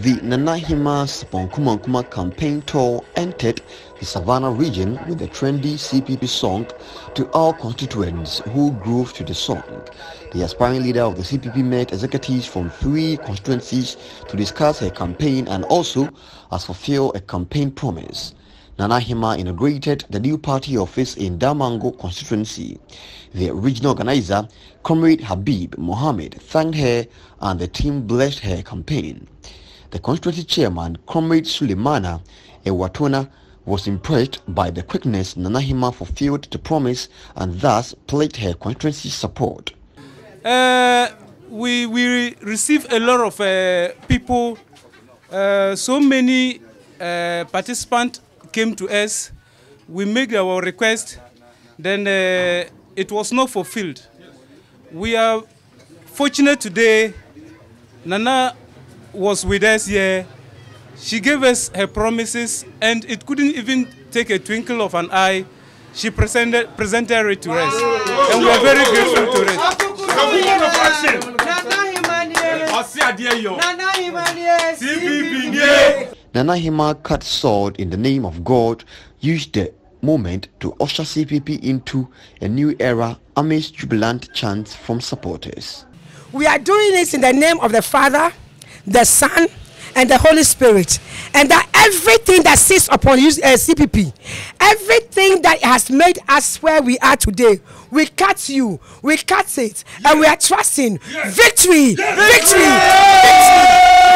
The Nana Hima Sponkumankuma campaign tour entered the Savannah region with the trendy CPP song to all constituents who groove to the song. The aspiring leader of the CPP met executives from three constituencies to discuss her campaign and also as fulfill a campaign promise. Nana Hima inaugurated the new party office in Damongo constituency. The regional organizer, Comrade Habib Mohammed, thanked her and the team blessed her campaign. The constituency chairman, Comrade Suleimana Ewatona, was impressed by the quickness Nana Hima fulfilled the promise and thus pledged her constituency support. Uh, we, we receive a lot of uh, people, uh, so many uh, participants came to us. We made our request, then uh, it was not fulfilled. We are fortunate today. Nana was with us here. She gave us her promises, and it couldn't even take a twinkle of an eye. She presented, presented it to us, and we are very grateful to it. Nana Hima cut sword in the name of God, used the moment to usher CPP into a new era amidst jubilant chants from supporters. We are doing this in the name of the Father, the Son, and the Holy Spirit. And that everything that sits upon you, uh, CPP, everything that has made us where we are today, we cut you, we cut it, and we are trusting victory, victory,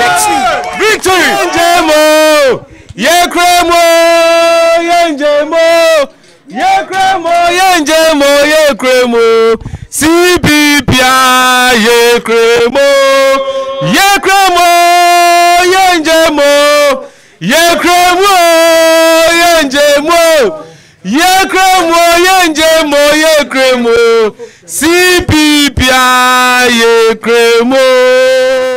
victory, victory. Yenjemo, Yekremo, Yenjemo, Yekremo, Yenjemo, Yekremo, CPPA, Yekremo, yɛkura mu o yɛngye mu o yɛkura mu o yɛngye mu o yɛkura mu o yɛngye mu o yɛkura mu o cpp a yɛkura mu o.